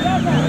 Bravo!